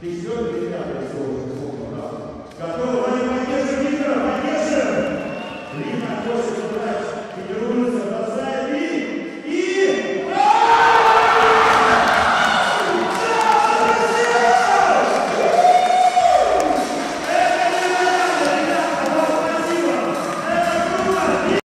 Ты все для меня пришел.